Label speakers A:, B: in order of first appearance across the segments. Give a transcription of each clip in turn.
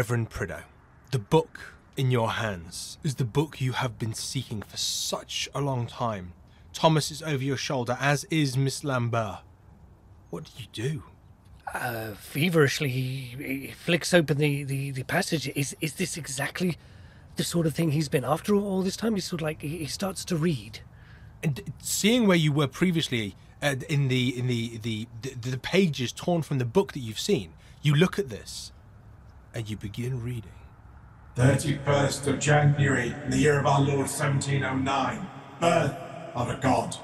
A: Reverend Prideaux, the book in your hands is the book you have been seeking for such a long time. Thomas is over your shoulder, as is Miss Lambert. What do you do?
B: Uh, feverishly, he, he flicks open the, the, the passage. Is is this exactly the sort of thing he's been after all this time? He's sort of like he, he starts to read.
A: And seeing where you were previously uh, in the in the, the the the pages torn from the book that you've seen, you look at this, and you begin reading.
C: 31st of January, in the year of our Lord 1709, birth of a god.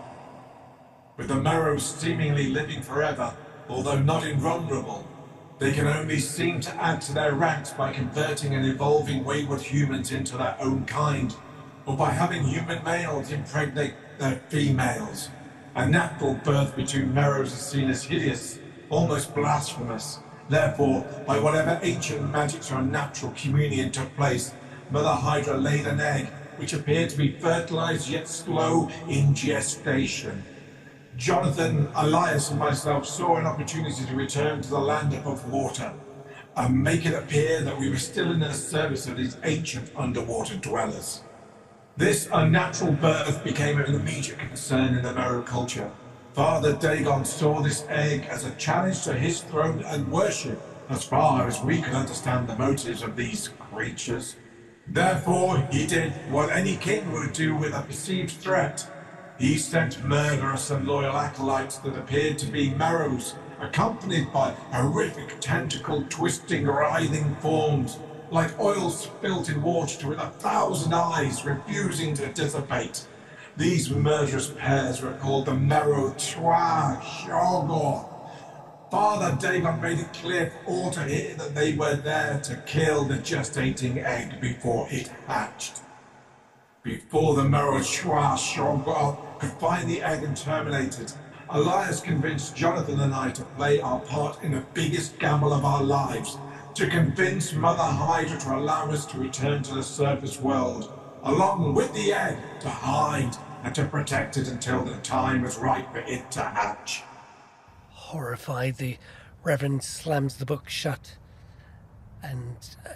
C: With the Merrows seemingly living forever, although not invulnerable, they can only seem to add to their ranks by converting and evolving wayward humans into their own kind, or by having human males impregnate their females. A natural birth between Merrows is seen as hideous, almost blasphemous. Therefore, by whatever ancient magics or unnatural communion took place, Mother Hydra laid an egg, which appeared to be fertilized yet slow in gestation. Jonathan, Elias, and myself saw an opportunity to return to the land above water and make it appear that we were still in the service of these ancient underwater dwellers. This unnatural birth became an immediate concern in the culture. Father Dagon saw this egg as a challenge to his throne and worship, as far as we could understand the motives of these creatures. Therefore, he did what any king would do with a perceived threat. He sent murderous and loyal acolytes that appeared to be merrows, accompanied by horrific tentacle twisting, writhing forms, like oil spilt in water with a thousand eyes refusing to dissipate. These murderous pairs were called the Merrow Trois Shoggoth. Father Dagon made it clear for all to hear that they were there to kill the gestating egg before it hatched. Before the Merrow Trois Shoggoth could find the egg and terminate it, Elias convinced Jonathan and I to play our part in the biggest gamble of our lives, to convince Mother Hydra to allow us to return to the surface world, along with the egg to hide and to protect it until the time was right for it to hatch.
B: Horrified, the Reverend slams the book shut and uh,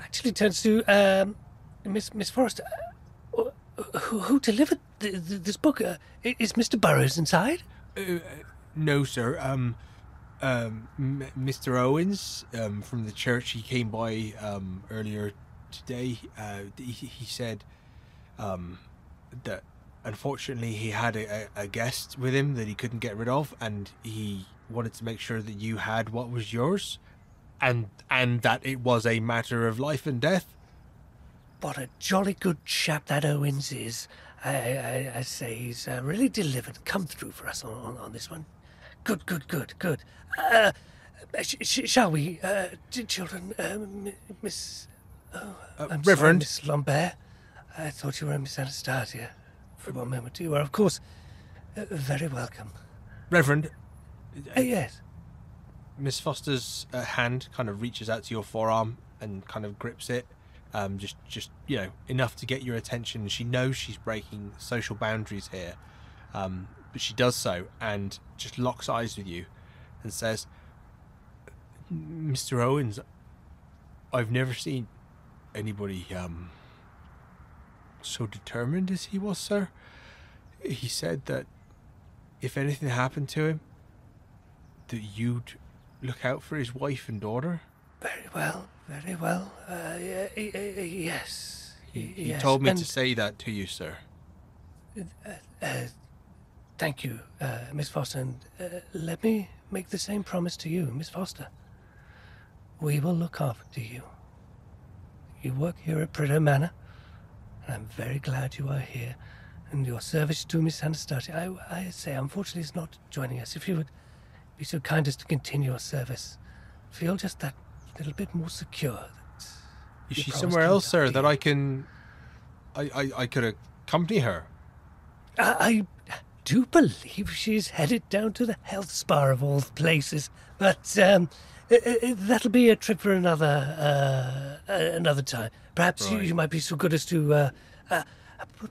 B: actually turns to um, Miss Miss Forrester. Uh, who, who delivered th- th- this book? Uh, is Mr. Burrows inside?
A: Uh, no, sir. Um, um, M- Mr. Owens um, from the church, he came by um, earlier today. Uh, he, he said um, that unfortunately he had a, a guest with him that he couldn't get rid of, and he wanted to make sure that you had what was yours, and and that it was a matter of life and death.
B: What a jolly good chap that Owens is. I, I, I say he's uh, really delivered, come through for us on, on, on this one. Good, good, good, good. Uh, sh- sh- shall we, uh, children, uh, Miss, oh,
A: Uh, Reverend.
B: sorry, Miss Lambert. I thought you were Miss Anastasia for one moment. You are, of course, uh, very welcome.
A: Reverend,
B: Uh, yes.
A: Miss Foster's uh, hand kind of reaches out to your forearm and kind of grips it, um, just just you know enough to get your attention. She knows she's breaking social boundaries here, um, but she does so and just locks eyes with you and says, "Mr. Owens, I've never seen anybody um, so determined as he was, sir. He said that if anything happened to him." that you'd look out for his wife and daughter?
B: Very well, very well. Uh, y- y- y- yes.
A: He, he
B: yes.
A: told me
B: and,
A: to say that to you, sir.
B: Uh, thank you, uh, Miss Foster. And uh, let me make the same promise to you, Miss Foster. We will look after you. You work here at Prideaux Manor, and I'm very glad you are here. And your service to Miss Anastasia, I, I say, unfortunately, is not joining us. If you would be so kind as to continue your service, feel just that little bit more secure. That
A: Is she somewhere else, sir, that. I can. I, I, I could accompany her?
B: I, I do believe she's headed down to the health spa of all places, but um, uh, uh, that'll be a trip for another uh, uh, another time. Perhaps you,
A: Right.
B: you might be so good as to uh, uh,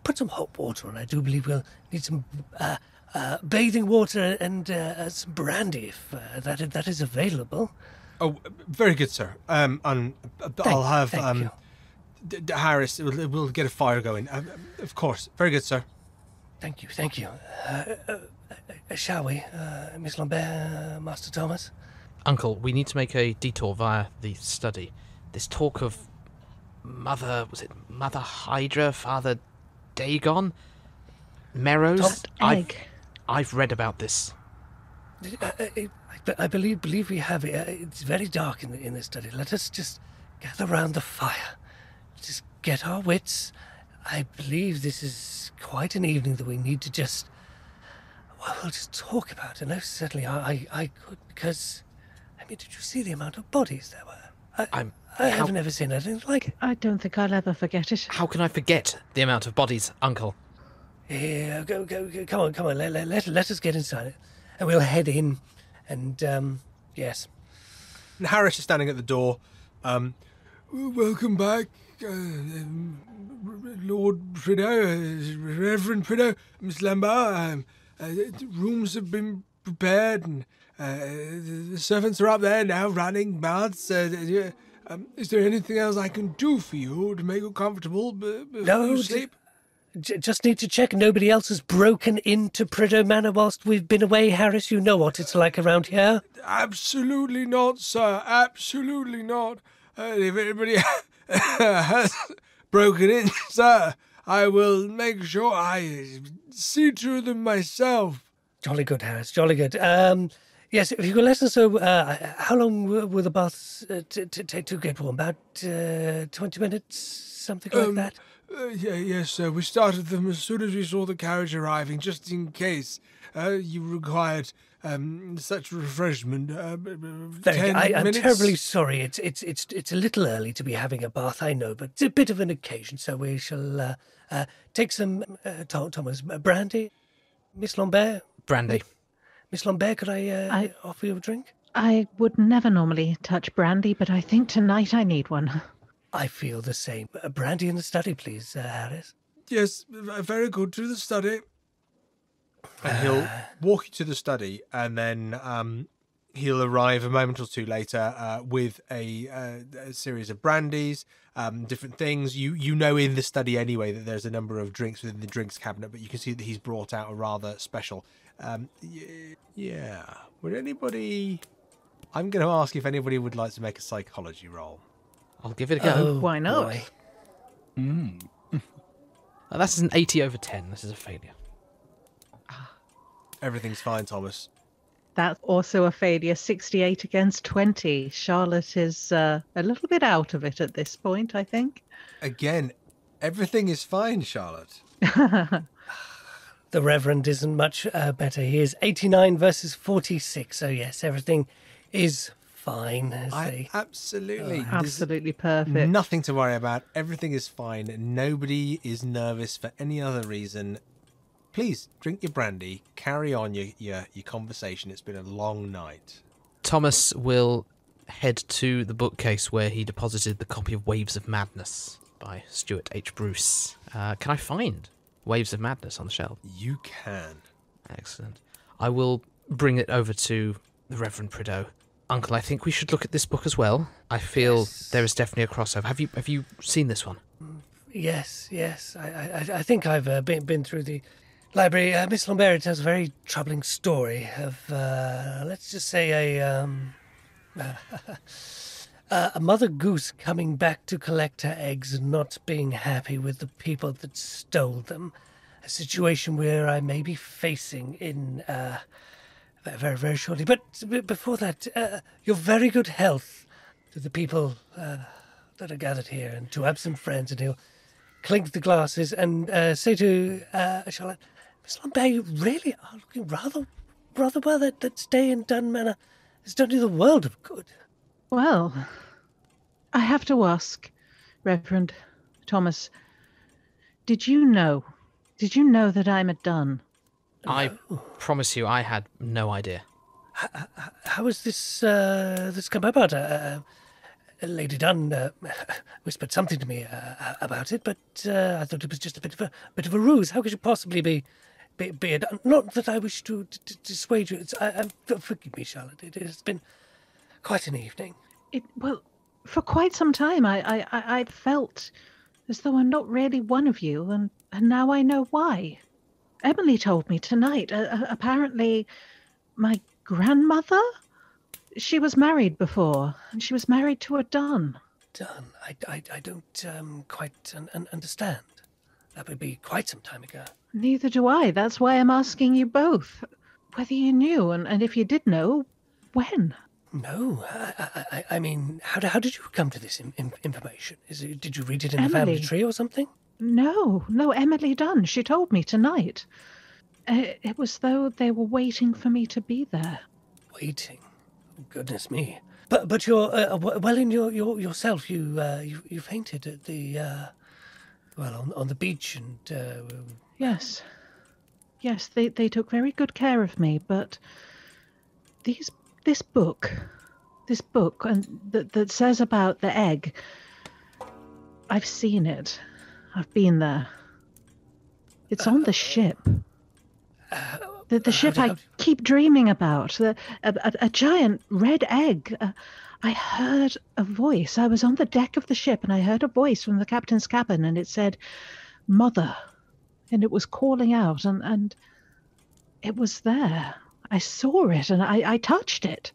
B: put- some hot water on. I do believe we'll need some uh, uh, bathing water and uh, some brandy, if uh, that that is available.
A: Oh, very good, sir. Um, and I'll have
B: thank
A: um,
B: you.
A: D- D- Harris. We'll, we'll get a fire going. Um, of course, very good, sir.
B: Thank you, thank you. Uh, uh, uh, shall we, uh, Miss Lambert, Master Thomas?
D: Uncle, we need to make a detour via the study. This talk of Mother, was it Mother Hydra, Father Dagon,
E: Merrows?
D: I've. I've read about this.
B: Uh, uh, I, I believe believe we have it. Uh, It's very dark in the in the study. Let us just gather round the fire, just get our wits. I believe this is quite an evening that we need to just well, we'll just talk about it. No, certainly I I, I could because I mean, did you see the amount of bodies there were? I,
D: I'm-
B: I
D: how-
B: have never seen anything like it.
E: I don't think I'll ever forget it.
D: How can I forget the amount of bodies, Uncle?
B: Yeah, go, go, go, come on, come on. Let, let, let, let us get inside it. And we'll head in. And, um, yes.
A: And Harris is standing at the door. Um, welcome back, uh, um, Lord Prideaux, uh, Reverend Prideaux, Miss Lambert. Um, uh, rooms have been prepared, and the, the servants are up there now running baths. Uh, uh, um, is there anything else I can do for you to make you comfortable b- before
B: No,
A: you sleep?
B: J- just need to check nobody else has broken into Prideaux Manor whilst we've been away, Harris. You know what it's like around here.
A: Absolutely not, sir. Absolutely not. Uh, if anybody has broken in, sir, I will make sure I see to them myself.
B: Jolly good, Harris. Jolly good. Um, yes, if you could let us know, uh, how long will will the baths uh, t- t- take to get warm? About uh, 20 minutes, something like
A: Um,
B: that?
A: Uh, yeah, yes, sir. We started them as soon as we saw the carriage arriving, just in case uh, you required um, such refreshment. Uh, b- b-
B: good.
A: ten
B: I, I'm
A: minutes?
B: terribly sorry. It's it's it's it's a little early to be having a bath, I know, but it's a bit of an occasion. So we shall uh, uh, take some uh, Thomas uh, brandy, Miss Lambert.
D: Brandy.
B: Miss Lambert, could I, uh,
E: I-
B: offer you a drink?
E: I would never normally touch brandy, but I think tonight I need one.
B: I feel the same. Uh, brandy in the study, please, uh, Harris.
A: Yes, very good. To the study. And he'll walk you to the study, and then um, he'll arrive a moment or two later uh, with a, uh, a series of brandies, um, different things. You you know in the study anyway that there's a number of drinks within the drinks cabinet, but you can see that he's brought out a rather special. Um, yeah. Would anybody? I'm going to ask if anybody would like to make a psychology roll.
D: I'll give it a go.
E: Why not?
B: boy.
D: Uh, that's an 80 over 10. This is a failure.
A: Everything's fine, Thomas.
E: That's also a failure. 68 against 20. Charlotte is uh, a little bit out of it at this point, I think.
A: Again, everything is fine, Charlotte.
B: The Reverend isn't much uh, better. He is 89 versus 46. So, yes, everything is fine. As
A: I
B: they...
A: absolutely, there's
E: Absolutely perfect.
A: nothing to worry about. Everything is fine. Nobody is nervous for any other reason. Please drink your brandy. Carry on your your, your conversation. It's been a long night.
D: Thomas will head to the bookcase where he deposited the copy of Waves of Madness by Stuart H. Bruce. Uh, can I find Waves of Madness on the shelf?
A: You can.
D: Excellent. I will bring it over to the Reverend Prideaux. Uncle, I think we should look at this book as well. I feel there is definitely a crossover. Have you have you seen this one?
B: Yes, yes. I, I, I think I've uh, been been through the library. Uh, Miss Lambert tells a very troubling story of, uh, let's just say, a um, uh, a mother goose coming back to collect her eggs and not being happy with the people that stole them. A situation where I may be facing in uh, very very shortly. But before that, uh, your very good health to the people uh, that are gathered here and to absent friends, and he'll clink the glasses and uh, say to uh, Charlotte, Miss Lambert, you really are looking rather, rather well. That, that stay in Dunn Manor has done you the world of good.
E: Well, I have to ask, Reverend Thomas, did you know? Did you know that I'm a Dunn?
D: I promise you, I had no idea.
B: How has this uh, this come about? Uh, uh, Lady Dunn uh, whispered something to me uh, about it, but uh, I thought it was just a bit of a bit of a ruse. How could you possibly be be, be it not that I wish to, to, to dissuade you. It's, I, I, forgive me, Charlotte. It has been quite an evening.
E: It well, for quite some time, I I I felt as though I'm not really one of you, and and now I know why. Emily told me tonight. Uh, apparently, my grandmother. She was married before, and she was married to a Dunn.
B: Done. I, I, I don't um, quite un, un, understand. That would be quite some time ago.
E: Neither do I. That's why I'm asking you both whether you knew, and, and if you did know, when.
B: No, I, I, I mean, how, how did you come to this in, in, information? Is it, did you read it in the family tree or something?
E: No, no, Emily Dunn. She told me tonight. Uh, it was though they were waiting for me to be there.
B: Waiting. Goodness me. But but you're uh, well in your, your yourself. You uh, you you fainted at the uh, well on on the beach and uh,
E: Yes. Yes, they, they took very good care of me, but these this book this book and that that says about the egg I've seen it. I've been there. It's on the ship. The, the ship I keep dreaming about. The, a, a, a giant red egg. Uh, I heard a voice. I was on the deck of the ship and I heard a voice from the captain's cabin and it said, Mother. And it was calling out and, and it was there. I saw it and I, I touched it.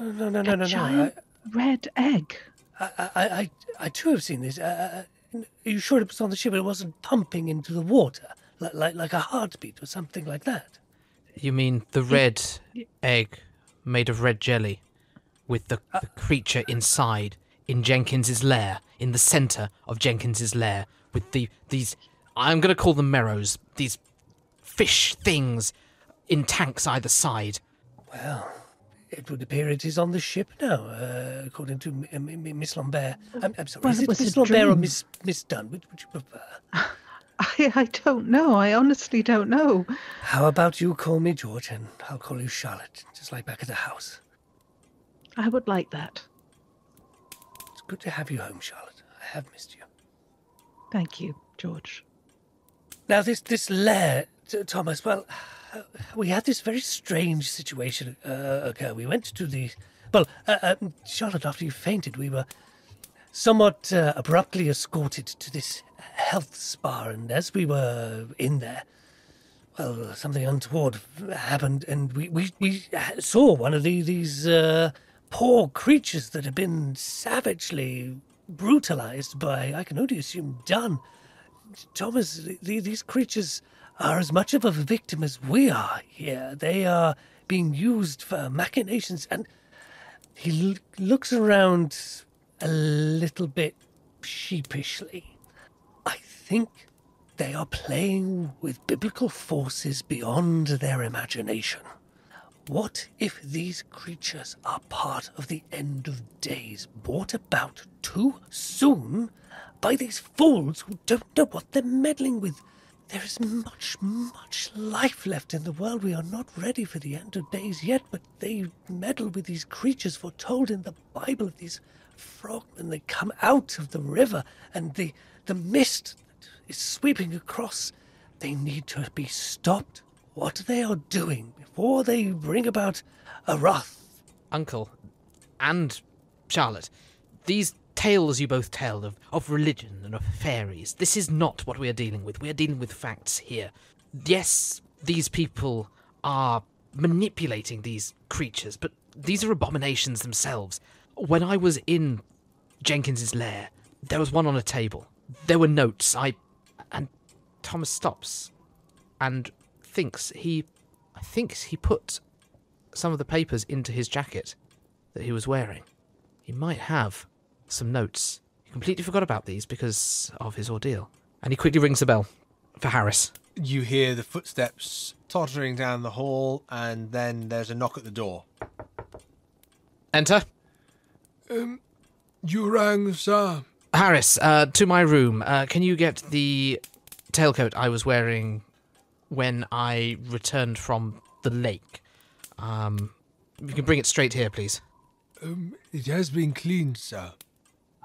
B: no no no no
E: a
B: no. no.
E: giant red egg.
B: I, I I I I too have seen this. Uh, uh, are you sure it was on the ship? It wasn't pumping into the water like like like a heartbeat or something like that.
D: You mean the red egg made of red jelly with the, the creature inside in Jenkins's lair, in the center of Jenkins's lair, with the these I'm gonna call them merrows, these fish things in tanks either side.
B: Well, it would appear it is on the ship now, uh, according to M- M- M- Miss Lambert. I'm, I'm sorry,
E: Well,
B: is
E: it
B: it Miss Lambert or
E: dream.
B: Miss Miss Dunn? Which would you prefer?
E: I, I don't know. I honestly don't know.
B: How about you call me George and I'll call you Charlotte, just like back at the house.
E: I would like that.
B: It's good to have you home, Charlotte. I have missed you.
E: Thank you, George.
B: Now, this this lair, Thomas. Well, we had this very strange situation uh, occur. We went to the well, uh, uh, Charlotte. After you fainted, we were somewhat uh, abruptly escorted to this health spa, and as we were in there, well, something untoward happened, and we we, we saw one of the, these uh, poor creatures that had been savagely brutalized by, I can only assume, Dunn. Thomas, the, these creatures are as much of a victim as we are here. They are being used for machinations, and he l- looks around a little bit sheepishly. I think they are playing with biblical forces beyond their imagination. What if these creatures are part of the end of days brought about too soon by these fools who don't know what they're meddling with? There is much, much life left in the world. We are not ready for the end of days yet, but they meddle with these creatures foretold in the Bible, these frogmen. They come out of the river, and the, the mist that is sweeping across. They need to be stopped. What they are doing before they bring about a wrath.
D: Uncle and Charlotte, these tales you both tell of, of religion and of fairies, this is not what we are dealing with. We are dealing with facts here. Yes, these people are manipulating these creatures, but these are abominations themselves. When I was in Jenkins's lair, there was one on a table. There were notes. I and Thomas stops and thinks he I think he put some of the papers into his jacket that he was wearing. He might have some notes. He completely forgot about these because of his ordeal. And he quickly rings the bell for Harris.
A: You hear the footsteps tottering down the hall, and then there's a knock at the door.
D: Enter.
A: Um, You rang, sir.
D: Harris, uh, to my room. Uh, can you get the tailcoat I was wearing when I returned from the lake? Um, you can bring it straight here, please.
A: Um, it has been cleaned, sir.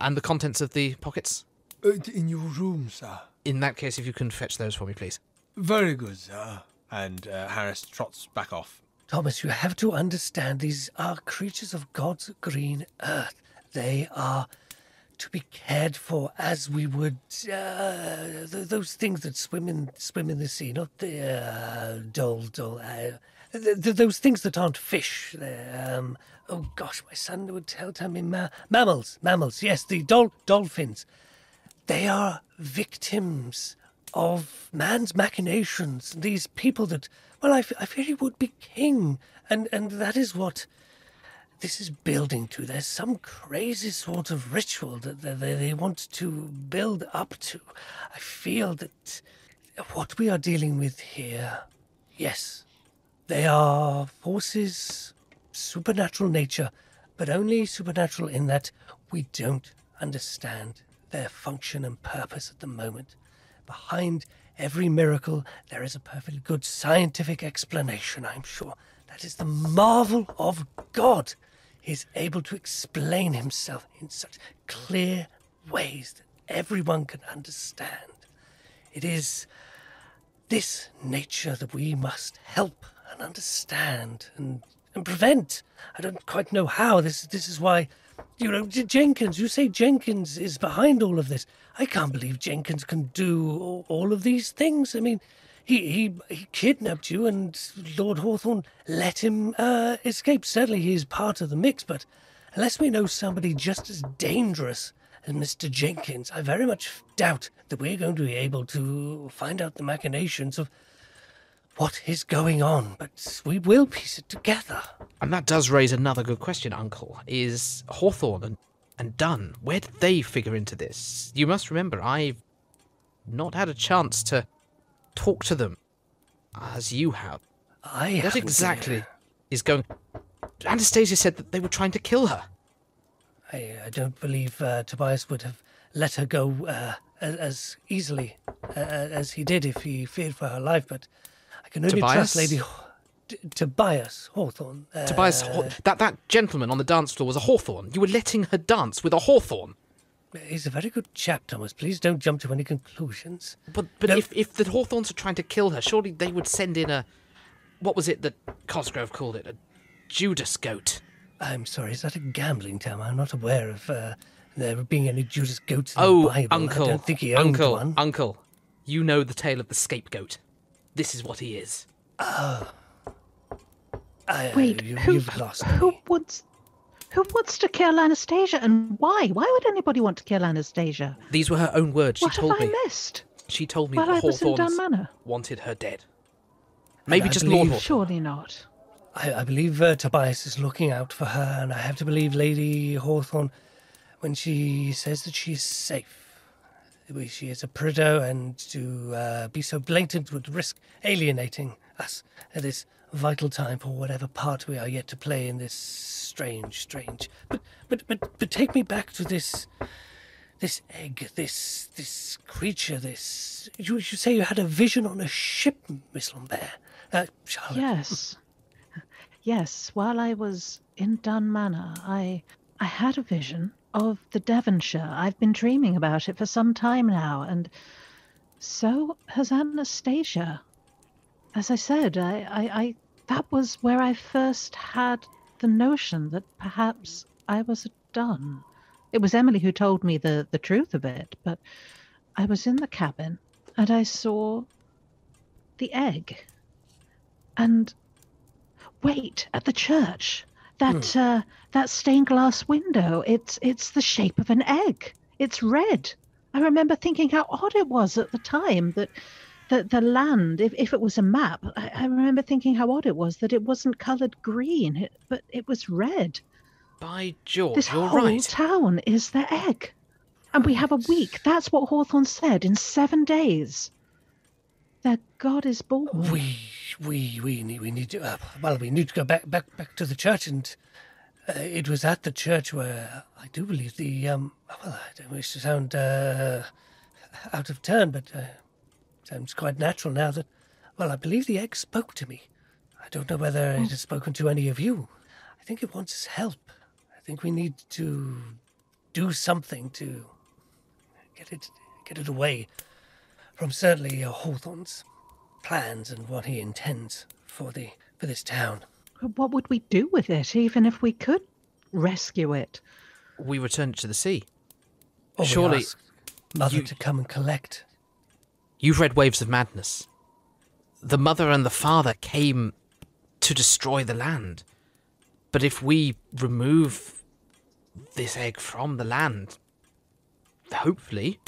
D: And the contents of the pockets?
A: Uh, in your room, sir.
D: In that case, if you can fetch those for me, please.
A: Very good, sir. and uh, Harris trots back off.
B: Thomas, you have to understand these are creatures of God's green earth. They are to be cared for as we would uh, th- those things that swim in swim in the sea, not the uh, dole dole. Uh, th- th- those things that aren't fish. They're, Um, oh gosh, my son would tell, tell me ma- mammals, mammals. Yes, the dol- dolphins. They are victims of man's machinations. These people that, well, I, I fear he would be king, and and that is what this is building to. There's some crazy sort of ritual that they, they want to build up to. I feel that what we are dealing with here, yes, they are forces, supernatural nature, but only supernatural in that we don't understand their function and purpose at the moment. Behind every miracle, there is a perfectly good scientific explanation, I'm sure. That is the marvel of God. He is able to explain himself in such clear ways that everyone can understand. It is this nature that we must help and understand and, and prevent. I don't quite know how. This this is why, you know, Jenkins. You say Jenkins is behind all of this. I can't believe Jenkins can do all, of these things. I mean, he he he kidnapped you, and Lord Hawthorne let him uh, escape. Certainly, he's part of the mix, but unless we know somebody just as dangerous as Mr. Jenkins, I very much doubt that we're going to be able to find out the machinations of what is going on. But we will piece it together.
D: And that does raise another good question, Uncle. Is Hawthorne and, and Dunn, where did they figure into this? You must remember, I've not had a chance to talk to them as you have.
B: I
D: What exactly is going. Anastasia said that they were trying to kill her.
B: I, I don't believe uh, Tobias would have let her go uh, as, as easily uh, as he did if he feared for her life. But can only
D: Tobias?
B: trust Lady T- Tobias Hawthorne. Uh,
D: Tobias, Haw- that that gentleman on the dance floor was a Hawthorne. You were letting her dance with a Hawthorne.
B: He's a very good chap, Thomas. Please don't jump to any conclusions.
D: But but
B: No.
D: if if the Hawthornes are trying to kill her, surely they would send in a what was it that Cosgrove called it? A Judas goat.
B: I'm sorry, is that a gambling term? I'm not aware of uh, there being any Judas goats in
D: Oh,
B: the Bible.
D: uncle,
B: I don't think he owned
D: uncle,
B: one.
D: uncle, you know the tale of the scapegoat. This is what he is.
B: I,
E: Wait,
B: you,
E: who,
B: you've lost
E: who
B: me.
E: wants who wants to kill Anastasia and why? Why would anybody want to kill Anastasia?
D: These were her own words. She
E: what have
D: told
E: I
D: me.
E: missed?
D: She told me
E: While
D: the
E: I was in Dunn
D: Hawthornes
E: Manor?
D: wanted her dead. Maybe
B: I
D: just Lord
B: believe-
D: Hawthorne.
E: Surely not.
B: I, I believe uh, Tobias is looking out for her, and I have to believe Lady Hawthorne when she says that she is She is a Prideaux, and to uh, be so blatant would risk alienating us at this vital time for whatever part we are yet to play in this strange, strange. But, but, but, but take me back to this, this egg, this, this creature, this. You, you say you had a vision on a ship, Miss Lambert. Uh, Charlotte.
E: Yes. Yes, while I was in Dunn Manor, I I had a vision of the Devonshire. I've been dreaming about it for some time now, and so has Anastasia. As I said, I, I, I that was where I first had the notion that perhaps I was a Dunn. It was Emily who told me the, the truth of it, but I was in the cabin and I saw the egg. And wait, at the church, that uh, that stained glass window, it's it's the shape of an egg. It's red. I remember thinking how odd it was at the time that the, the land, if, if it was a map, I, I remember thinking how odd it was that it wasn't coloured green, it, but it was red.
D: By George,
E: This
D: you're
E: whole
D: right.
E: town is the egg. And we have a week. That's what Hawthorne said in seven days. Their God is born.
B: We we we need we need to uh, well we need to go back back back to the church and uh, it was at the church where I do believe the um well I don't wish to sound uh, out of turn but uh, sounds quite natural now that well I believe the egg spoke to me. I don't know whether it has spoken to any of you. I think it wants help. I think we need to do something to get it get it away from certainly uh, Hawthorns. plans and what he intends for the for this town.
E: What would we do with it, even if we could rescue it?
D: We return it to the sea.
B: Or we
D: Surely
B: ask Mother
D: you-
B: to come and collect.
D: You've read Waves of Madness. The mother and the father came to destroy the land. But if we remove this egg from the land, hopefully,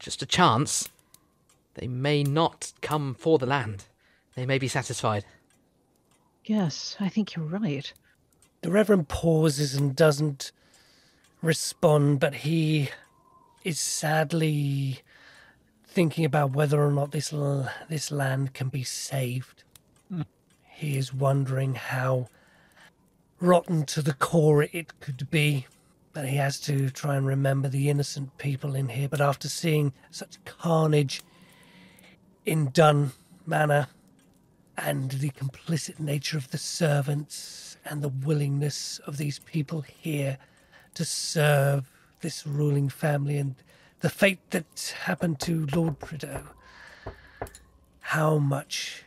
D: just a chance, they may not come for the land. They may be satisfied.
E: Yes, I think you're right.
B: The Reverend pauses and doesn't respond, but he is sadly thinking about whether or not this l- this land can be saved. He is wondering how rotten to the core it could be. But he has to try and remember the innocent people in here. But after seeing such carnage in Dunn Manor, and the complicit nature of the servants and the willingness of these people here to serve this ruling family and the fate that happened to Lord Prideaux. How much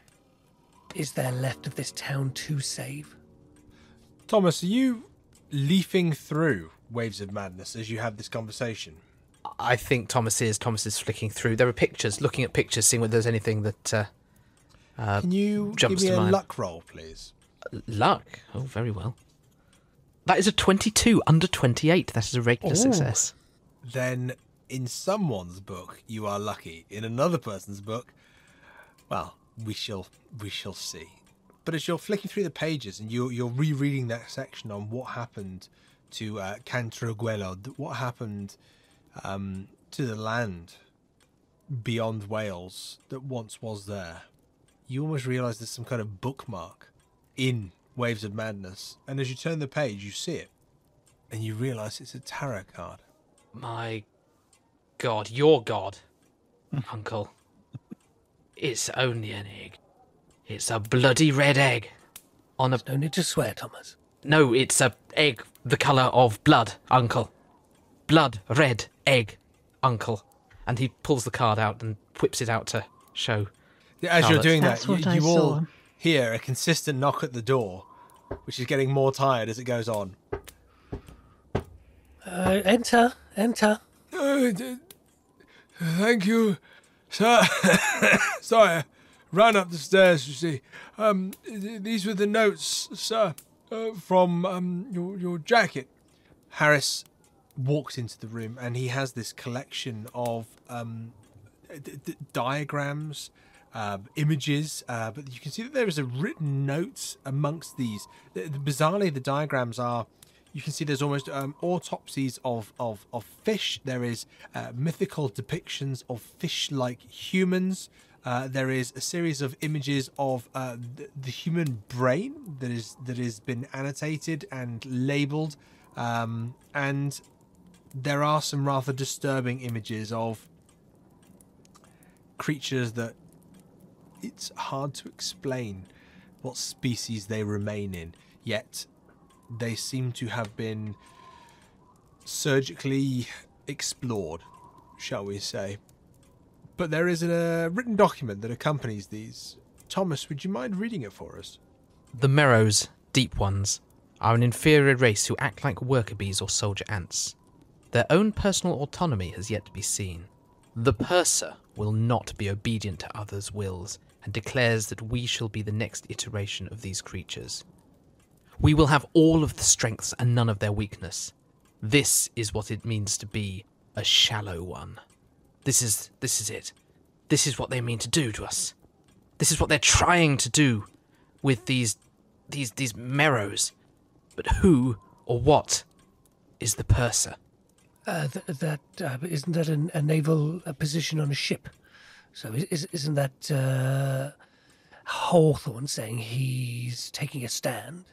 B: is there left of this town to save?
A: Thomas, are you leafing through Waves of Madness as you have this conversation?
D: I think Thomas is. Thomas is flicking through. There are pictures, looking at pictures, seeing whether there's anything that. Uh,
A: Can you give me
D: to
A: a
D: mind.
A: luck roll, please?
D: luck. Oh, very well. That is a 22 under 28. That is a regular
B: Ooh.
D: success.
A: Then, in someone's book, you are lucky. In another person's book, well, we shall we shall see. But as you're flicking through the pages and you're you're rereading that section on what happened to uh, Cantre'r Gwaelod, th- what happened um, to the land beyond Wales that once was there, you almost realise there's some kind of bookmark in Waves of Madness. And as you turn the page, you see it, and you realise it's a tarot card.
D: My God, your God, Uncle. It's only an egg. It's a bloody red egg. On a
B: No need to swear, Thomas.
D: no, it's a egg the color of blood, Uncle. Blood red egg, Uncle. And he pulls the card out and whips it out to show.
A: Yeah, As you're doing
E: That's
A: that, you,
E: I
A: you all
E: saw.
A: hear a consistent knock at the door, which is getting more tired as it goes on.
B: Uh, enter, enter.
A: Uh, d- thank you, sir. Sorry, I ran up the stairs. You see, um, th- these were the notes, sir, uh, from um, your your jacket. Harris walks into the room and he has this collection of um, diagrams, um, images, uh, but you can see that there is a written note amongst these. The- the- bizarrely, the diagrams are. You can see there's almost um, autopsies of, of, of fish. There is uh, mythical depictions of fish-like humans. Uh, there is a series of images of uh, the, the human brain that is that has been annotated and labeled, um, and there are some rather disturbing images of creatures that it's hard to explain what species they remain in. Yet they seem to have been surgically explored, shall we say. But there is a written document that accompanies these. Thomas, would you mind reading it for us?
D: The Merrows, Deep Ones, are an inferior race who act like worker bees or soldier ants. Their own personal autonomy has yet to be seen. The Purser will not be obedient to others' wills and declares that we shall be the next iteration of these creatures. We will have all of the strengths and none of their weakness. This is what it means to be a shallow one. This is this is it. This is what they mean to do to us. This is what they're trying to do with these these these merrows. But who or what is the purser?
B: Uh, th- that uh, isn't that an, a naval uh, position on a ship? So is, is, isn't that uh, Hawthorne saying he's taking a stand?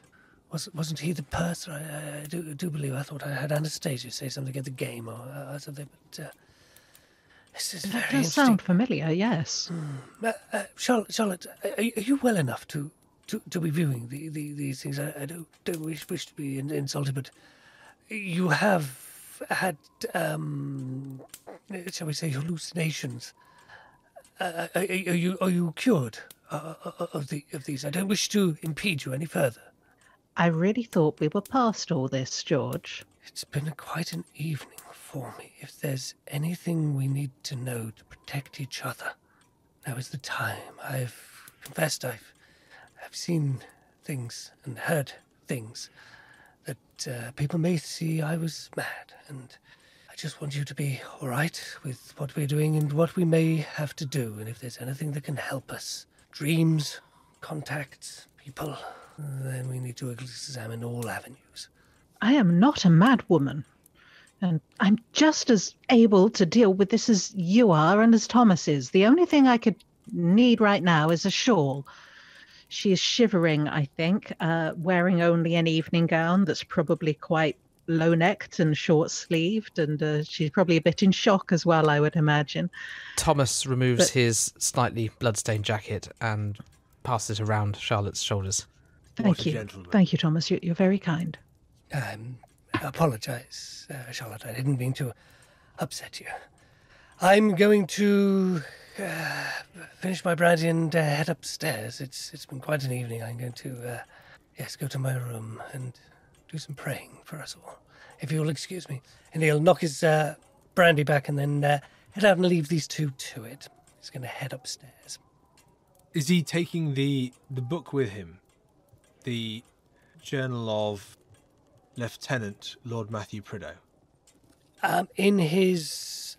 B: Was, wasn't he the purser? I, I- do, do believe. I thought I had Anastasia say something at the game or uh, something. But uh, this is very
E: That does sound familiar, yes.
B: Uh, Charlotte, Charlotte, are, are you well enough to, to, to be viewing the, the, these things? I, I don't, don't wish, wish to be in, insulted, but you have had, um, shall we say, hallucinations uh, are, are you are you cured uh, uh, of the of these? I don't wish to impede you any further.
E: I really thought we were past all this, George.
B: It's been a, quite an evening for me. If there's anything we need to know to protect each other, now is the time. I've confessed I've I've seen things and heard things that uh, people may see I was mad, and I just want you to be all right with what we're doing and what we may have to do, and if there's anything that can help us, dreams, contacts, people, then we need to examine all avenues.
E: I am not a mad woman. And I'm just as able to deal with this as you are and as Thomas is. The only thing I could need right now is a shawl. She is shivering, I think, uh, wearing only an evening gown that's probably quite low necked and short sleeved. And uh, she's probably a bit in shock as well, I would imagine.
D: Thomas removes
E: But-
D: his slightly bloodstained jacket and passes it around Charlotte's shoulders.
E: Thank
A: a
E: you.
A: gentleman.
E: Thank you, Thomas. You, you're very kind.
B: Um, apologize, uh, Charlotte. I didn't mean to upset you. I'm going to uh, finish my brandy and uh, head upstairs. It's it's been quite an evening. I'm going to uh, yes go to my room and do some praying for us all, if you'll excuse me. And he'll knock his uh, brandy back and then uh, head out and leave these two to it. He's going to head upstairs.
A: Is he taking the the book with him? The Journal of Lieutenant Lord Matthew Prideaux.
B: Um, in his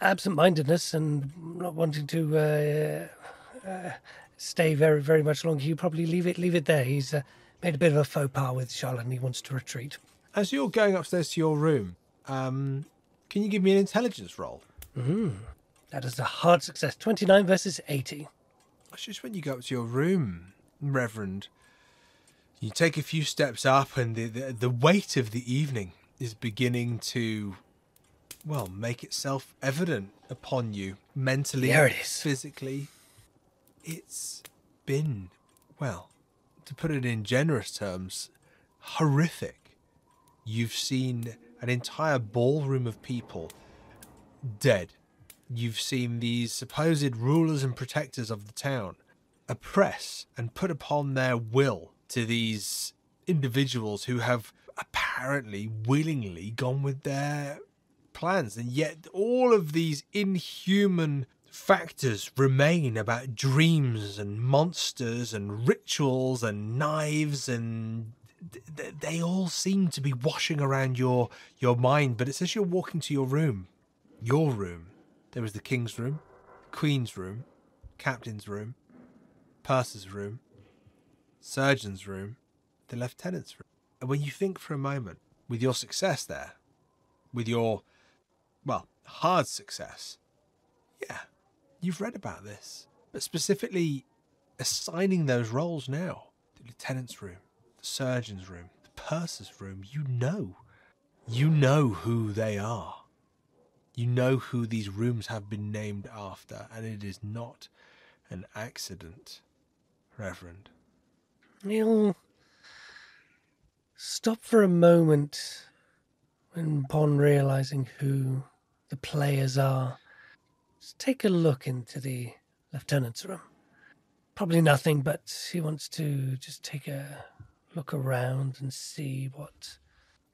B: absent-mindedness and not wanting to uh, uh, stay very, very much longer, you probably leave it, leave it there. He's uh, made a bit of a faux pas with Charlotte, and he wants to retreat.
A: As you're going upstairs to your room, um, can you give me an intelligence roll?
B: That is a hard success. Twenty-nine versus eighty.
A: It's just when you go up to your room, Reverend, you take a few steps up, and the, the, the weight of the evening is beginning to, well, make itself evident upon you mentally,
B: There it is.
A: physically. It's been, well, to put it in generous terms, horrific. You've seen an entire ballroom of people dead. You've seen these supposed rulers and protectors of the town oppress and put upon their will to these individuals who have apparently willingly gone with their plans. And yet, all of these inhuman factors remain about dreams and monsters and rituals and knives and th- th- they all seem to be washing around your your mind. But it's as you're walking to your room. Your room. There was the king's room queen's room captain's room purser's room surgeon's room the lieutenant's room. And when you think for a moment with your success there with your well hard success. Yeah you've read about this but specifically assigning those roles now. The lieutenant's room the surgeon's room the purser's room you know. You know who they are. You know who these rooms have been named after, and it is not an accident, Reverend.
B: He'll stop for a moment when upon realizing who the players are. Just take a look into the lieutenant's room. Probably nothing, but he wants to just take a look around and see what,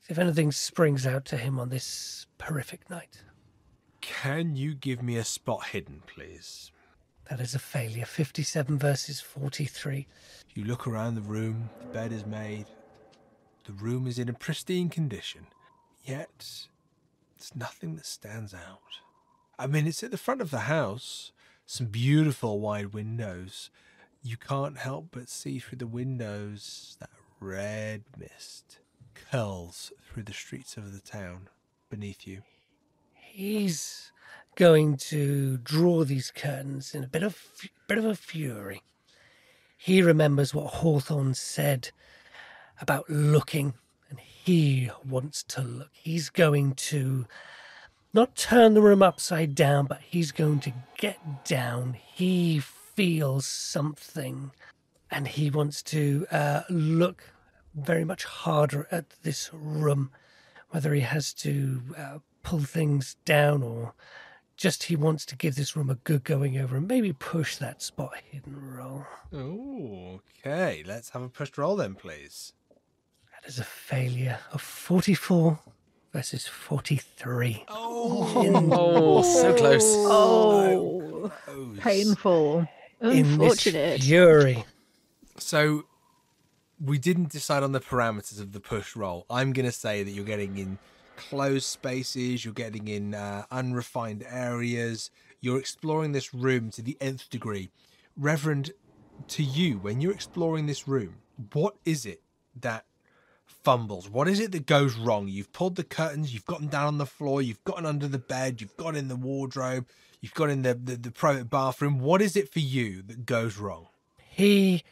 B: if anything springs out to him on this horrific night.
A: Can you give me a spot hidden, please?
B: That is a failure. 57 versus 43.
A: You look around the room, the bed is made, the room is in a pristine condition, yet there's nothing that stands out. I mean, it's at the front of the house, some beautiful wide windows. You can't help but see through the windows that red mist curls through the streets of the town beneath you.
B: He's going to draw these curtains in a bit of bit of a fury. He remembers what Hawthorne said about looking, he wants to look. He's going to not turn the room upside down, but he's going to get down. He feels something, and he wants to uh, look very much harder at this room, whether he has to uh, pull things down or just he wants to give this room a good going over and maybe push that spot hidden roll.
A: Oh, okay. Let's have a pushed roll then, please.
B: That is a failure of 44 versus 43.
D: Oh, so close.
E: Oh,
A: Oh,
E: painful.
F: Unfortunate.
B: fury.
A: So we didn't decide on the parameters of the push roll. I'm going to say that you're getting in closed spaces, you're getting in uh, unrefined areas, you're exploring this room to the nth degree. Reverend, to you, when you're exploring this room, what is it that fumbles? What is it that goes wrong? You've pulled the curtains, you've gotten down on the floor, you've gotten under the bed, you've got in the wardrobe, you've got in the, the, the private bathroom. What is it for you that goes wrong?
B: He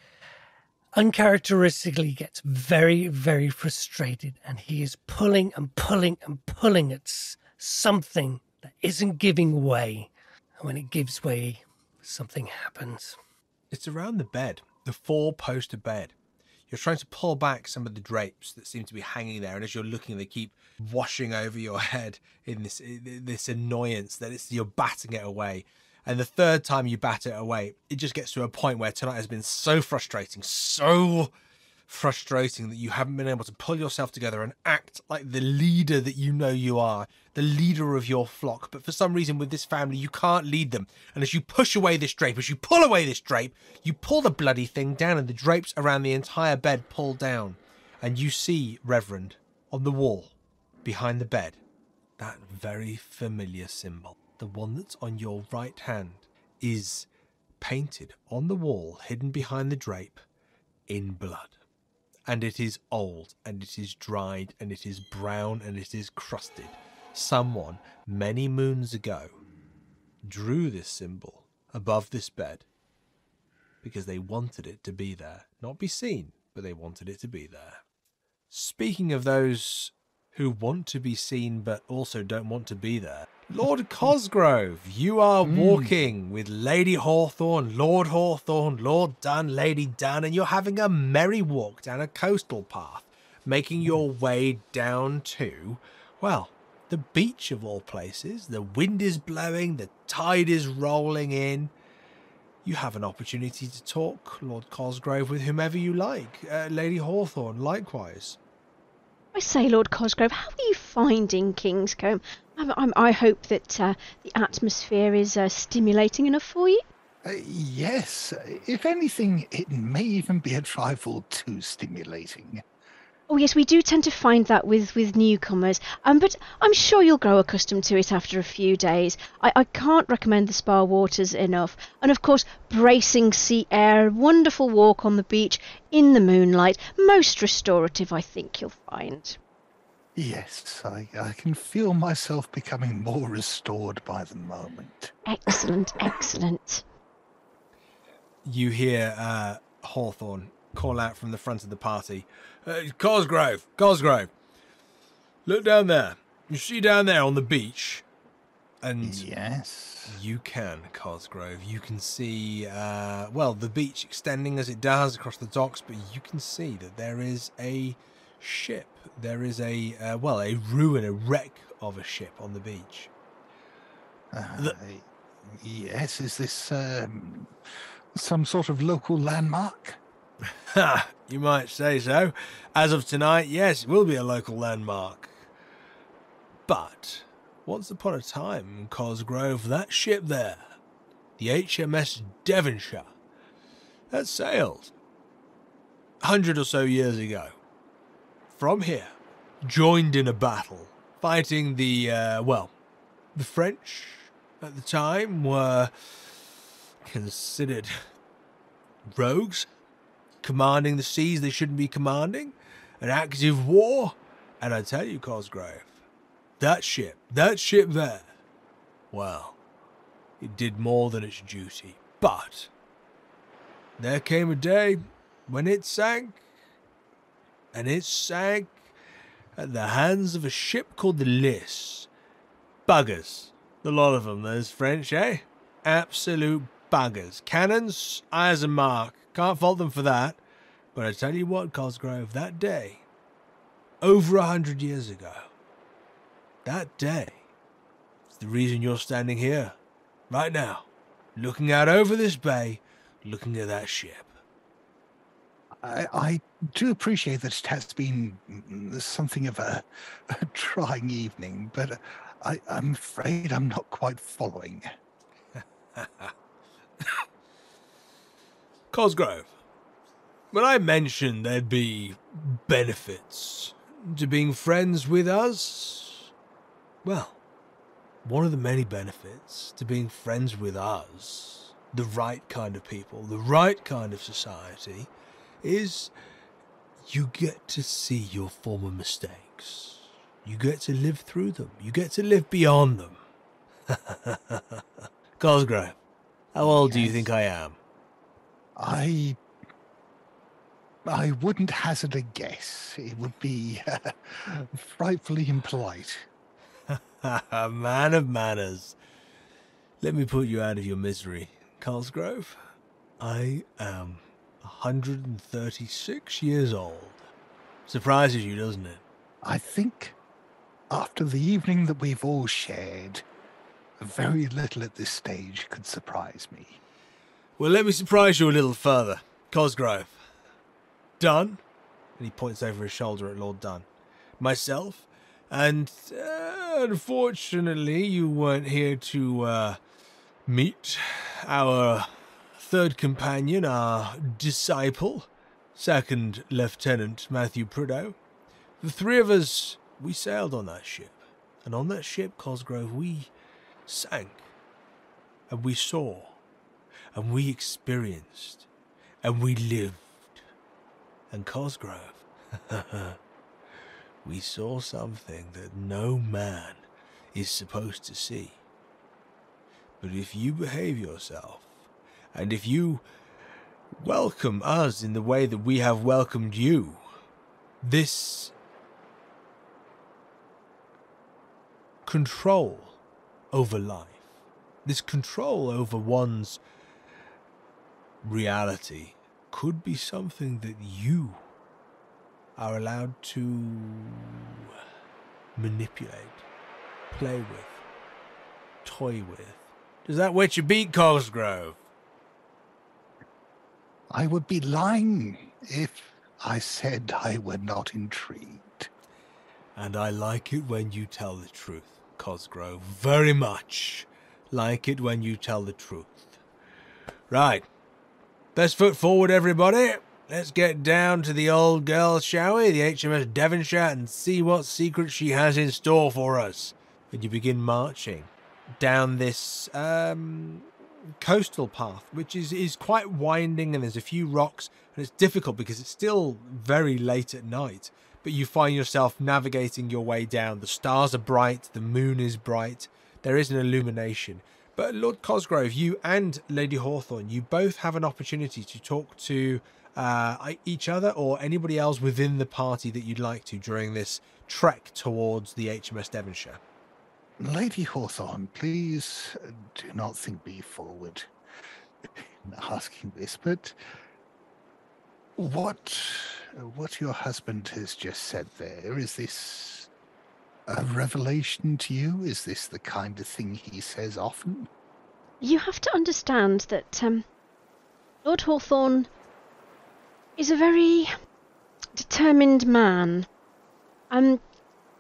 B: uncharacteristically gets very, very frustrated and he is pulling and pulling and pulling at something that isn't giving way. And when it gives way, something happens.
A: It's around the bed, the four poster bed. You're trying to pull back some of the drapes that seem to be hanging there, and as you're looking, they keep washing over your head in this this annoyance that it's you're batting it away. And the third time you bat it away, it just gets to a point where tonight has been so frustrating, so frustrating that you haven't been able to pull yourself together and act like the leader that you know you are, the leader of your flock. But for some reason, with this family, you can't lead them. And as you push away this drape, as you pull away this drape, you pull the bloody thing down, and the drapes around the entire bed pull down. And you see, Reverend, on the wall, behind the bed, that very familiar symbol. The one that's on your right hand is painted on the wall, hidden behind the drape, in blood and it is old and it is dried and it is brown and it is crusted. Someone many moons ago drew this symbol above this bed because they wanted it to be there. Not be seen, but they wanted it to be there. Speaking of those who want to be seen but also don't want to be there, Lord Cosgrove, you are walking with Lady Hawthorne, Lord Hawthorne, Lord Dunn, Lady Dunn, and you're having a merry walk down a coastal path, making your way down to, well, the beach of all places. The wind is blowing, the tide is rolling in. You have an opportunity to talk, Lord Cosgrove, with whomever you like. Uh, Lady Hawthorne, likewise.
F: I say, Lord Cosgrove, how are you finding Kingscombe? I'm, I'm, I hope that uh, the atmosphere is uh, stimulating enough for you.
G: Uh, yes, if anything, it may even be a trifle too stimulating.
F: Oh yes, we do tend to find that with, with newcomers, um, but I'm sure you'll grow accustomed to it after a few days. I, I can't recommend the spa waters enough, and of course, bracing sea air, wonderful walk on the beach in the moonlight, most restorative. I think you'll find.
G: Yes, I, I can feel myself becoming more restored by the moment.
F: Excellent, excellent.
A: you hear uh, Hawthorne call out from the front of the party, uh, Cosgrove, Cosgrove, look down there. You see down there on the beach? And
G: Yes.
A: you can, Cosgrove. You can see, uh, well, the beach extending as it does across the docks, but you can see that there is a ship. There is a, uh, well, a ruin, a wreck of a ship on the beach.
G: Uh, yes, is this um, some sort of local landmark?
A: You might say so. As of tonight, yes, it will be a local landmark. But once upon a time, Cosgrove, that ship there, the HMS Devonshire, that sailed a hundred or so years ago from here, joined in a battle, fighting the, uh, well, the French at the time were considered rogues commanding the seas they shouldn't be commanding, an active war. And I tell you, Cosgrove, that ship, that ship there, well, it did more than its duty. But there came a day when it sank, and it sank at the hands of a ship called the Lys. Buggers, the lot of them, those French, eh? Absolute buggers. Cannons, eyes and mark. Can't fault them for that. But I tell you what, Cosgrove, that day, over a hundred years ago, that day, was the reason you're standing here, right now, looking out over this bay, looking at that ship.
G: I, I do appreciate that it has been mm, something of a, a trying evening, but I, I'm afraid I'm not quite following.
A: Cosgrove, when I mentioned there'd be benefits to being friends with us, well, one of the many benefits to being friends with us, the right kind of people, the right kind of society, is you get to see your former mistakes. You get to live through them. You get to live beyond them. Cosgrove, how old do you think I am?
G: I I wouldn't hazard a guess. It would be frightfully impolite.
A: A Man of manners. Let me put you out of your misery, Cosgrove. I am 136 years old. Surprises you, doesn't it?
G: I think after the evening that we've all shared, very little at this stage could surprise me.
A: Well, let me surprise you a little further. Cosgrove. Dunn? And he points over his shoulder at Lord Dunn. Myself? And uh, unfortunately, you weren't here to uh, meet our third companion, our disciple, Second Lieutenant Matthew Prideaux. The three of us, we sailed on that ship. And on that ship, Cosgrove, we sank. And we saw and we experienced, and we lived. And Cosgrove, we saw something that no man is supposed to see. But if you behave yourself, and if you welcome us in the way that we have welcomed you, this control over life, this control over one's reality could be something that you are allowed to manipulate, play with, toy with. Does that wet your beak, Cosgrove?
G: I would be lying if I said I were not intrigued.
A: And I like it when you tell the truth, Cosgrove. Very much like it when you tell the truth. Right. Best foot forward, everybody. Let's get down to the old girl, shall we? The HMS Devonshire, and see what secrets she has in store for us. And you begin marching down this um, coastal path, which is, is quite winding, and there's a few rocks, and it's difficult because it's still very late at night. But you find yourself navigating your way down. The stars are bright, the moon is bright, there is an illumination. But Lord Cosgrove, you and Lady Hawthorne, you both have an opportunity to talk to uh, each other or anybody else within the party that you'd like to during this trek towards the HMS Devonshire.
G: Lady Hawthorne, please uh, do not think me forward in asking this, but what what your husband has just said there is this a revelation to you? Is this the kind of thing he says often?
F: You have to understand that um, Lord Hawthorne is a very determined man. Um,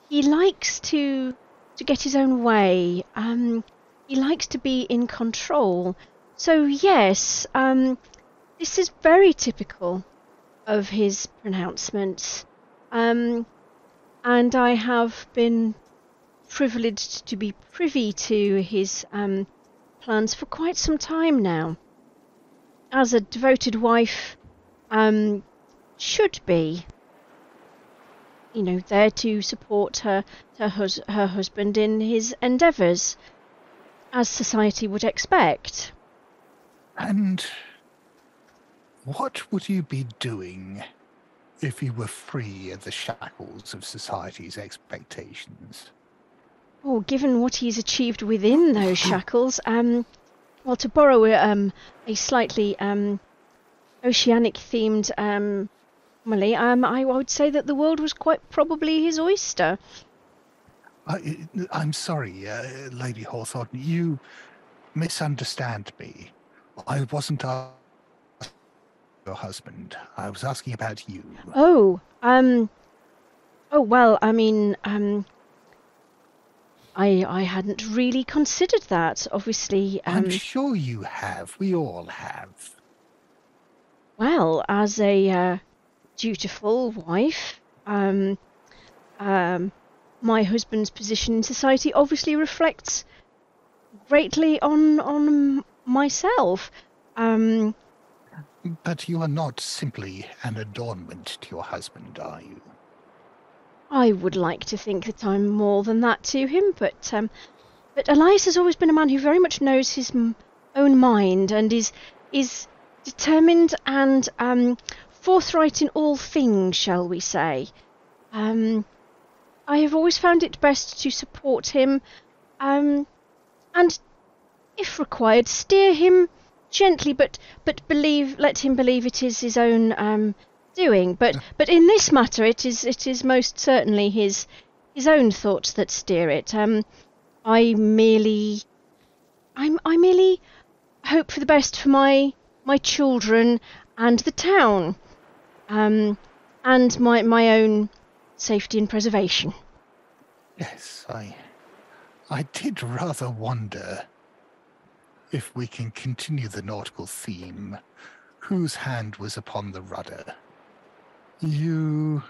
F: he likes to to get his own way. Um, he likes to be in control. So yes, um, this is very typical of his pronouncements. Um, and I have been privileged to be privy to his um, plans for quite some time now. As a devoted wife um, should be, you know, there to support her her, hus- her husband in his endeavours, as society would expect.
G: And what would you be doing if you were free of the shackles of society's expectations?
F: Oh, given what he's achieved within those shackles, um, well, to borrow a, um, a slightly um, oceanic themed um, um, I would say that the world was quite probably his oyster.
G: I, I'm sorry, uh, Lady Hawthorne. You misunderstand me. I wasn't asking your husband. I was asking about you.
F: Oh, um, oh well. I mean, um, I I hadn't really considered that. Obviously, um,
G: I'm sure you have. We all have.
F: well, as a uh, dutiful wife, um, um, my husband's position in society obviously reflects greatly on on myself. Um,
G: But you are not simply an adornment to your husband, are you?
F: I would like to think that I'm more than that to him, but um, but Elias has always been a man who very much knows his m- own mind and is is determined and um, forthright in all things, shall we say? Um, I have always found it best to support him, um, and if required, steer him gently, but but believe let him believe it is his own um, doing. But but in this matter, it is it is most certainly his his own thoughts that steer it. Um, I merely I'm I merely hope for the best for my my children and the town, um, and my my own safety and preservation.
G: Yes, I. I did rather wonder if we can continue the nautical theme. Whose hand was upon the rudder? You,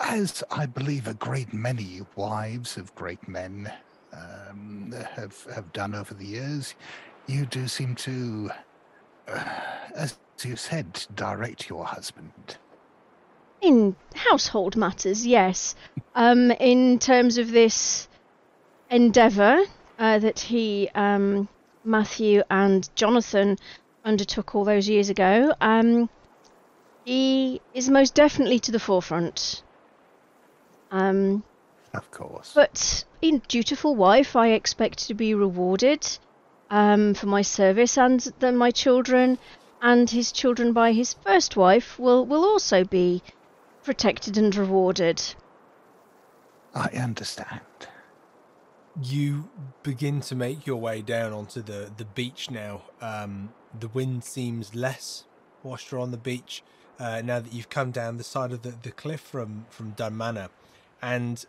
G: as I believe a great many wives of great men um, have have done over the years, you do seem to, uh, as you said, direct your husband.
F: In household matters, yes. Um, in terms of this endeavour uh, that he, um, Matthew, and Jonathan undertook all those years ago, um, he is most definitely to the forefront. Um,
G: Of course.
F: but in dutiful wife, I expect to be rewarded um, for my service, and then my children and his children by his first wife will will also be protected and rewarded.
G: I understand.
A: you begin to make your way down onto the, the beach now. Um, the wind seems less washed on the beach uh, now that you've come down the side of the, the cliff from, from Dunn Manor. And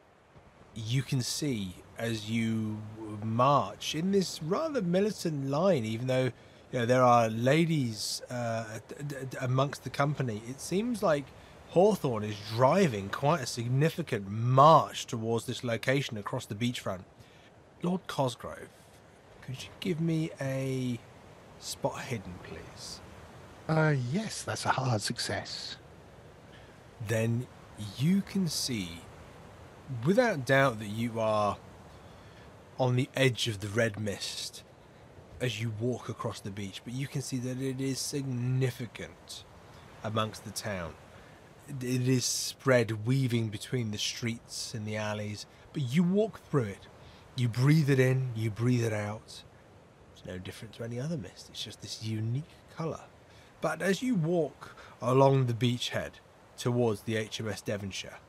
A: you can see as you march in this rather militant line, even though you know, there are ladies uh, d- d- d- amongst the company, it seems like Hawthorne is driving quite a significant march towards this location across the beachfront. Lord Cosgrove, could you give me a spot hidden, please?
G: Uh, yes, that's a hard success.
A: Then you can see, without doubt, that you are on the edge of the red mist as you walk across the beach, but you can see that it is significant amongst the town. It is spread, weaving between the streets and the alleys, but you walk through it. You breathe it in, you breathe it out. It's no different to any other mist, it's just this unique colour. But as you walk along the beachhead towards the HMS Devonshire,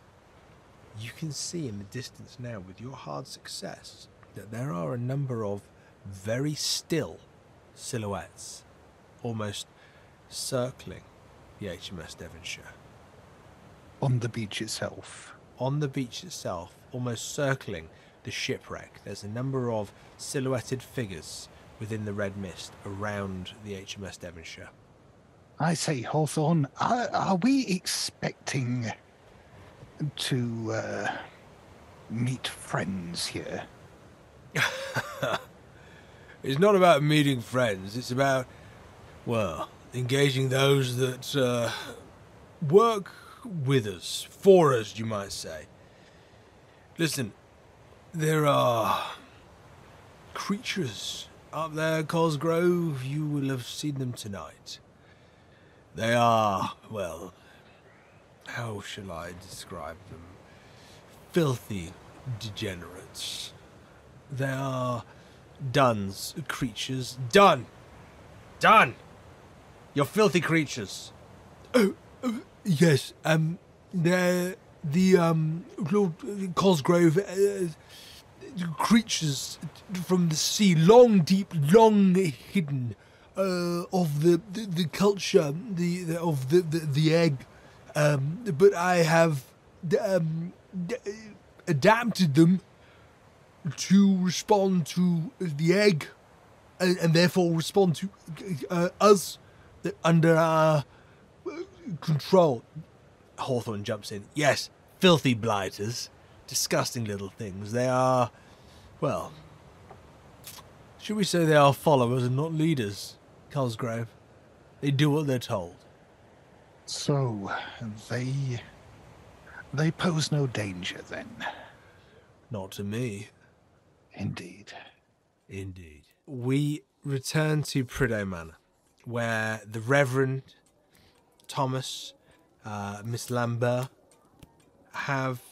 A: you can see in the distance now, with your hard success, that there are a number of very still silhouettes almost circling the HMS Devonshire.
G: On the beach itself.
A: On the beach itself, almost circling the shipwreck, there's a number of silhouetted figures within the red mist around the HMS Devonshire.
G: I say, Hawthorne, are, are we expecting to uh, meet friends here?
A: It's not about meeting friends, it's about, well, engaging those that uh, work with us, for us, you might say. Listen, there are creatures up there, Cosgrove. You will have seen them tonight. They are, well, how shall I describe them? Filthy degenerates. They are Dunn's, creatures. Done! Done! You're filthy creatures. Yes, um, the, the, um, Lord Cosgrove, uh, creatures from the sea, long, deep, long hidden, uh, of the, the, the culture, the, the of the, the, the egg. Um, but I have um, adapted them to respond to the egg, and, and therefore respond to uh, us under our control. Hawthorne jumps in. Yes, filthy blighters, disgusting little things. They are, well, should we say they are followers and not leaders, Cosgrove? They do what they're told.
G: So they they pose no danger then.
A: Not to me.
G: Indeed.
A: Indeed. We return to Prideaux Manor, where the Reverend Thomas, uh, Miss Lambert, have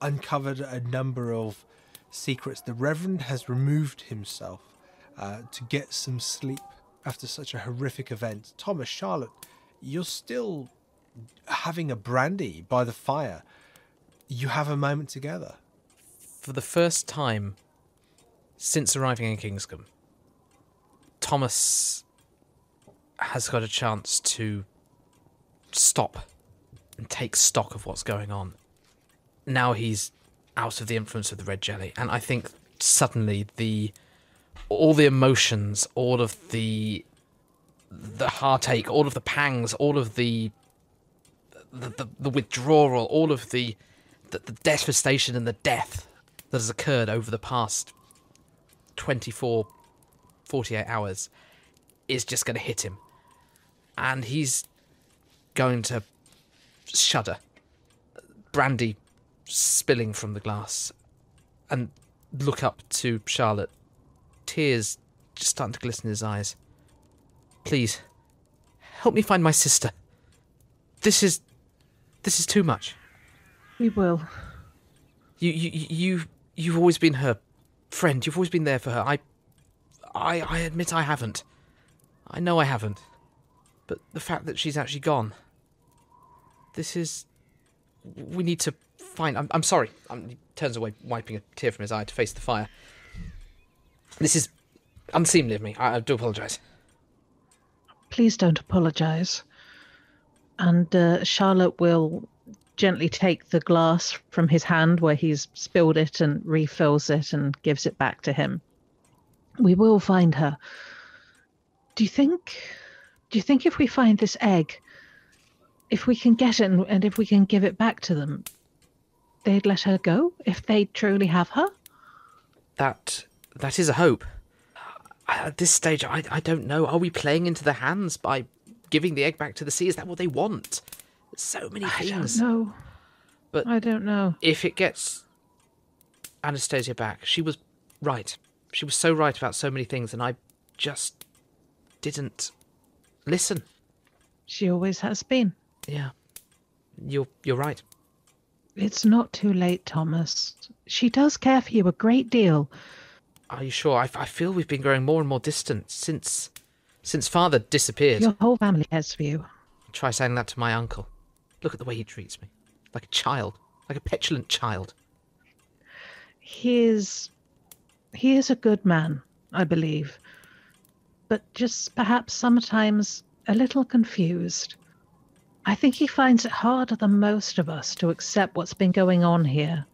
A: uncovered a number of secrets. The Reverend has removed himself uh, to get some sleep after such a horrific event. Thomas, Charlotte, you're still having a brandy by the fire. You have a moment together.
D: For the first time since arriving in Kingscombe, Thomas has got a chance to stop and take stock of what's going on. Now he's out of the influence of the red jelly, and I think suddenly the all the emotions, all of the the heartache, all of the pangs, all of the the, the, the withdrawal, all of the, the the devastation and the death that has occurred over the past 24 48 hours is just going to hit him and he's going to shudder brandy spilling from the glass and look up to charlotte tears just starting to glisten in his eyes please help me find my sister this is this is too much
E: We will.
D: you you you you've always been her friend. You've always been there for her. I I I admit I haven't. I know I haven't. But the fact that she's actually gone. This is we need to find I'm I'm sorry. Um he turns away wiping a tear from his eye to face the fire. This is unseemly of me. I, I do apologize.
E: Please don't apologize. And uh, Charlotte will gently take the glass from his hand where he's spilled it and refills it and gives it back to him. We will find her. Do you think? Do you think if we find this egg, if we can get it and, and if we can give it back to them, they'd let her go if they truly have her?
D: That that is a hope. Uh, at this stage, I I don't know. Are we playing into the hands by giving the egg back to the sea? Is that what they want? So many things.
E: I don't know.
D: But-
E: I don't know.
D: If it gets Anastasia back, she was right. She was so right about so many things, and I just didn't listen.
E: She always has been.
D: Yeah, you're you're right.
E: It's not too late, Thomas. She does care for you a great deal.
D: Are you sure? I, I feel we've been growing more and more distant since since father disappeared.
E: Your whole family cares for you.
D: Try saying that to my uncle. Look at the way he treats me, like a child, like a petulant child.
E: He is he is a good man, I believe. But just perhaps sometimes a little confused. I think he finds it harder than most of us to accept what's been going on here.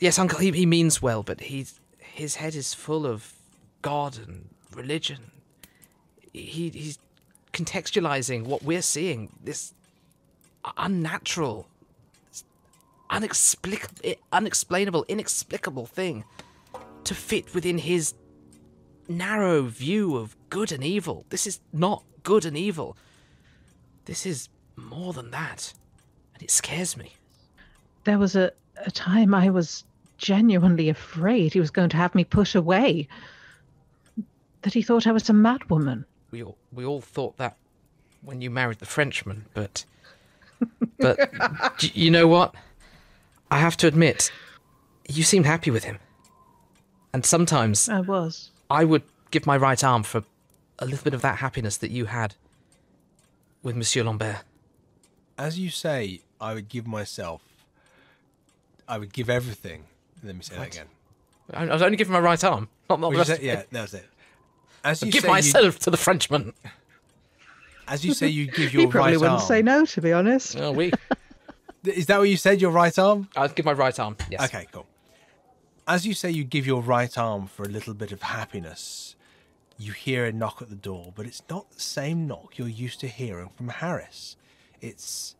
D: Yes, uncle, he, he means well, but he's his head is full of God and religion. He he's contextualizing what we're seeing. This unnatural, unexplicable, unexplainable, inexplicable thing to fit within his narrow view of good and evil. This is not good and evil. This is more than that, and it scares me.
E: There was a, a time I was genuinely afraid he was going to have me put away. That he thought I was a madwoman.
D: we all, we all thought that when you married the Frenchman, but but you know what? I have to admit, you seemed happy with him, and sometimes
E: I was.
D: I would give my right arm for a little bit of that happiness that you had with Monsieur Lambert.
A: As you say, I would give myself. I would give everything. Let me say
D: What?
A: that again.
D: I I was only giving my right arm, not, not
A: Well,
D: the rest
A: said-
D: of
A: yeah,
D: it.
A: that was it. As you
D: Give
A: say, you,
D: myself to the Frenchman.
A: as you say, you give your
E: He probably
A: right
E: wouldn't
A: arm.
E: say no, to be honest.
D: Oh, we.
A: Is that what you said? Your right arm?
D: I'll give my right arm. Yes.
A: Okay, cool. As you say, you give your right arm for a little bit of happiness. You hear a knock at the door, but it's not the same knock you're used to hearing from Harris. It's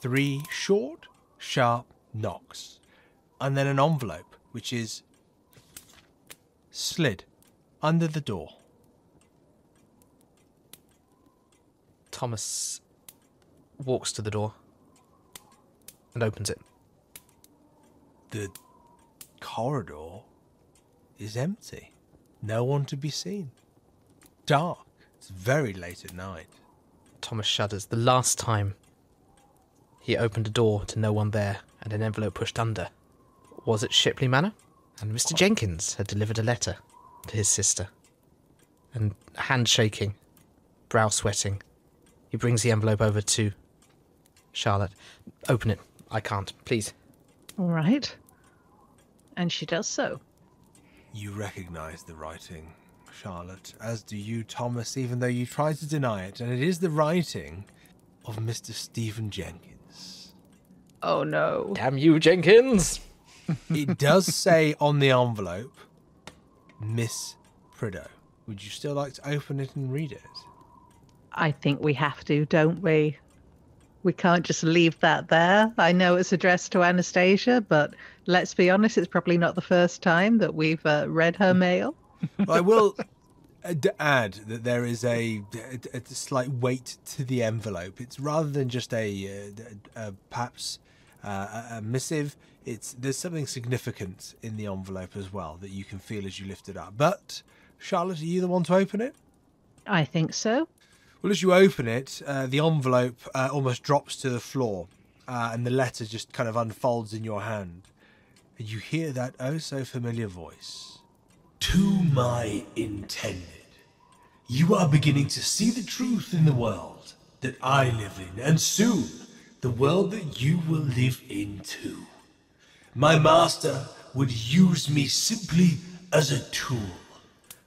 A: three short, sharp knocks, and then an envelope, which is slid under the door.
D: Thomas walks to the door and opens it.
A: The corridor is empty. No one to be seen. Dark. It's very late at night.
D: Thomas shudders. The last time he opened a door to no one there and an envelope pushed under was at Shipley Manor, and Mr. Jenkins had delivered a letter to his sister. And hand shaking, brow sweating, he brings the envelope over to Charlotte. Open it. I can't. Please.
E: All right. And she does so.
A: You recognize the writing, Charlotte, as do you, Thomas, even though you try to deny it, and it is the writing of Mr. Stephen Jenkins.
E: Oh no.
D: Damn you, Jenkins!
A: It does say on the envelope, Miss Prideaux. Would you still like to open it and read it?
E: I think we have to, don't we? We can't just leave that there. I know it's addressed to Anastasia, but let's be honest, it's probably not the first time that we've uh, read her mail.
A: Well, I will add that there is a, a, a slight weight to the envelope. It's rather than just a, uh, a perhaps uh, a, a missive. It's there's something significant in the envelope as well that you can feel as you lift it up. But Charlotte, are you the one to open it?
E: I think so.
A: Well, as you open it, uh, the envelope uh, almost drops to the floor, uh, and the letter just kind of unfolds in your hand. And you hear that oh so familiar voice. To my intended. You are beginning to see the truth in the world that I live in, and soon the world that you will live in too. My master would use me simply as a tool,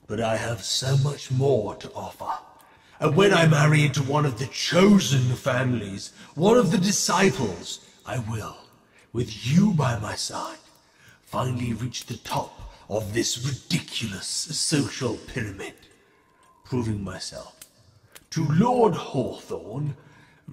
A: but I have so much more to offer. And when I marry into one of the chosen families, one of the disciples, I will, with you by my side, finally reach the top of this ridiculous social pyramid, proving myself to Lord Hawthorne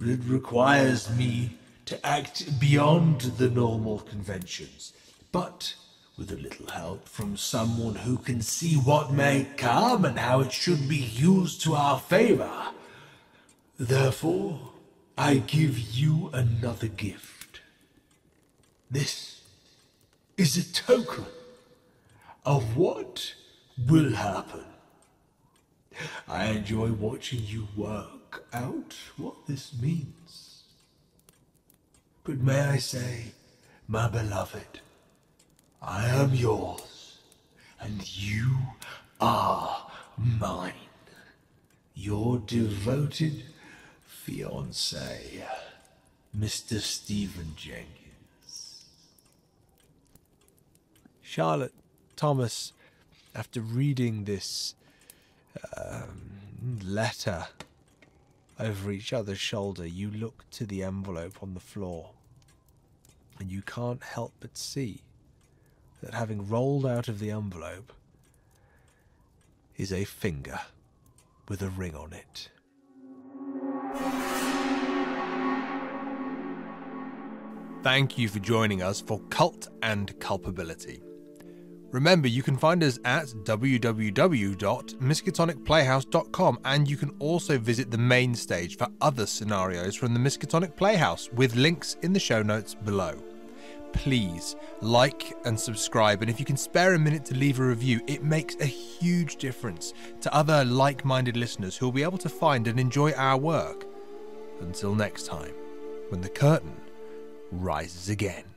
A: it requires me to act beyond the normal conventions, but with a little help from someone who can see what may come and how it should be used to our favor. Therefore, I give you another gift. This is a token of what will happen. I enjoy watching you work out what this means. But may I say, my beloved, I am yours, and you are mine. Your devoted fiance, Mr. Stephen Jenkins. Charlotte Thomas, after reading this um, letter over each other's shoulder, you look to the envelope on the floor, and you can't help but see that having rolled out of the envelope is a finger with a ring on it. Thank you for joining us for Cult and Culpability. Remember, you can find us at www.miskatonicplayhouse.com and you can also visit the main stage for other scenarios from the Miskatonic Playhouse with links in the show notes below. Please like and subscribe, and if you can spare a minute to leave a review, it makes a huge difference to other like minded listeners who will be able to find and enjoy our work. Until next time, when the curtain rises again.